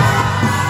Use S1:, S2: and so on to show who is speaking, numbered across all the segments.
S1: Música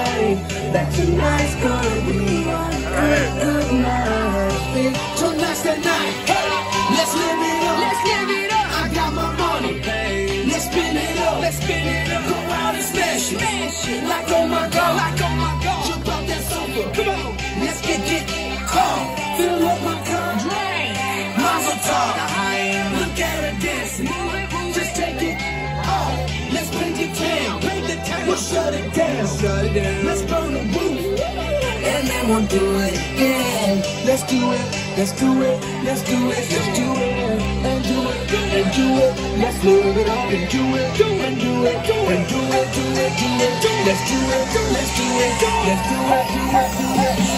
S1: That tonight's gonna be a good, good night. Tonight's the night. Hey, let's live it up. Let's live it up. I got my money. Hey, let's spin it up. Let's spin it up. Go out and smash it. Smash it. Like on my god. Like oh my god. Jump out that sofa. Come on. Let's get it. We'll do it again. Let's do it. Let's do it. Let's do it. Let's do it. And do it. And do it. Let's live it up and do it. And do it. And do it. Do it. Do it. Let's do it. Let's do it. Let's do it. Do it. Do it.